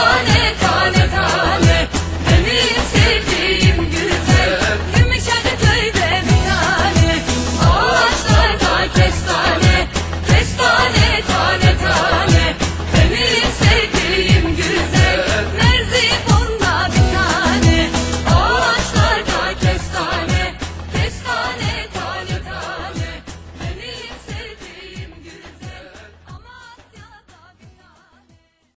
Lord.